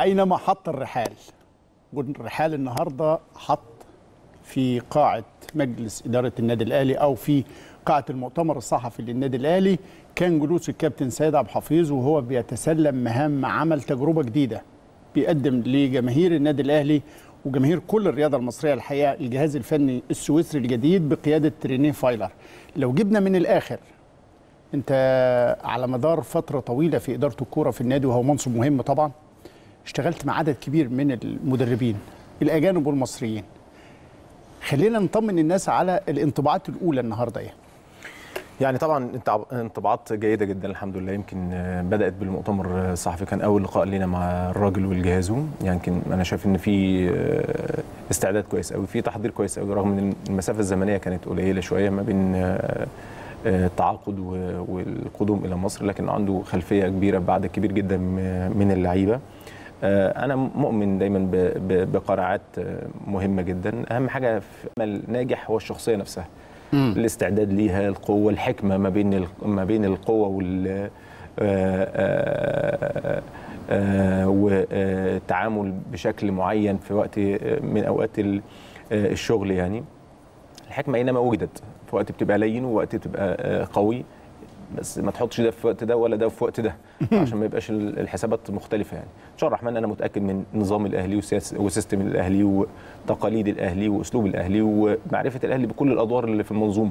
أينما حط الرحال؟ والرحال النهاردة حط في قاعة مجلس إدارة النادي الأهلي أو في قاعة المؤتمر الصحفي للنادي الأهلي. كان جلوس الكابتن سيد عبد الحفيظ وهو بيتسلم مهام عمل تجربة جديدة بيقدم لجماهير النادي الأهلي وجماهير كل الرياضة المصرية الحقيقة الجهاز الفني السويسري الجديد بقيادة رينيه فايلر. لو جبنا من الآخر أنت على مدار فترة طويلة في إدارة الكورة في النادي وهو منصب مهم طبعا. اشتغلت مع عدد كبير من المدربين الأجانب والمصريين. خلينا نطمن الناس على الانطباعات الأولى النهاردة إيه يعني طبعا انطباع- انطباعات جيدة جدا الحمد لله. يمكن بدأت بالمؤتمر الصحفي كان أول لقاء لنا مع الراجل والجهازه يعني يمكن أنا شايف إن في استعداد كويس قوي في تحضير كويس قوي رغم إن المسافة الزمنية كانت قليلة شوية ما بين آه، التعاقد والقدوم إلى مصر لكن عنده خلفية كبيرة بعدد كبير جدا من اللعيبة. أنا مؤمن دايما بقناعات آه، مهمة جدا. أهم حاجة في عمل ناجح هو الشخصية نفسها. الاستعداد ليها القوة الحكمة ما بين ما بين القوة وال آه، آه، آه، والتعامل بشكل معين في وقت آه، من أوقات ال- آه، الشغل يعني. الحكمة اينما وجدت. في وقت بتبقى لين ووقت بتبقى آه، قوي. بس ما تحطش ده في وقت ده ولا ده في وقت ده. عشان ما يبقاش ال- الحسابات مختلفة يعني. ان شاء الله الرحمن أنا متأكد من نظام الأهلي وسيستم الأهلي وتقاليد الأهلي وأسلوب الأهلي ومعرفة الأهلي بكل الأدوار اللي في المنظومة.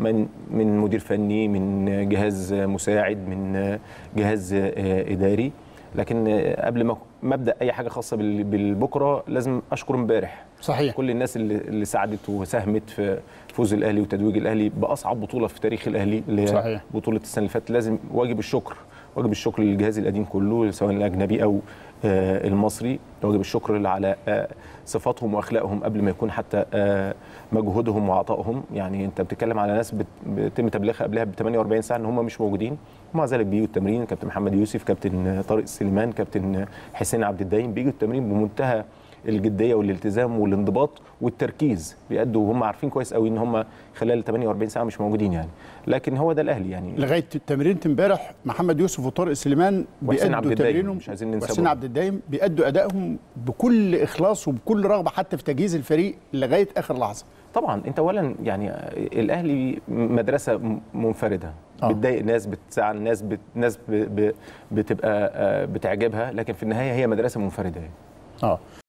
من من مدير فني من جهاز مساعد من جهاز آه، إداري. لكن قبل ما أبدأ أي حاجة خاصة بال- بالبكرة لازم اشكر امبارح. صحيح. كل الناس اللي, اللي ساعدت وساهمت في فوز الأهلي وتتويج الأهلي بأصعب بطولة في تاريخ الأهلي اللي هي صحيح. بطولة السنة اللي فاتت. لازم واجب الشكر واجب الشكر للجهاز القديم كله سواء الأجنبي أو المصري واجب الشكر على آه، صفاتهم وأخلاقهم قبل ما يكون حتى آه، مجهودهم وعطائهم. يعني أنت بتتكلم على ناس بيتم تبليغها قبلها ب 48 ساعة إن هم مش موجودين. ومع ذلك بيجوا التمرين. كابتن محمد يوسف كابتن طارق سليمان كابتن حسين عبد الدايم بيجوا التمرين بمنتهى الجدية والالتزام والانضباط والتركيز. بيأدوا وهم عارفين كويس قوي إن هم خلال 48 ساعة مش موجودين يعني. لكن هو ده الأهلي يعني. لغاية تمرينة امبارح محمد يوسف وطارق سليمان بيأدوا تمرينهم مش عايزين ننسى وحسين. عبد الدايم بيأدوا أدائهم بكل إخلاص وبكل رغبة حتى في تجهيز الفريق لغاية آخر لحظة. طبعا أنت اولا يعني الأهلي مدرسة منفردة. آه. بتضايق ناس بتزعل ناس بت... ناس ب... ب... بتبقى آه، بتعجبها لكن في النهاية هي مدرسة منفردة يعني. آه.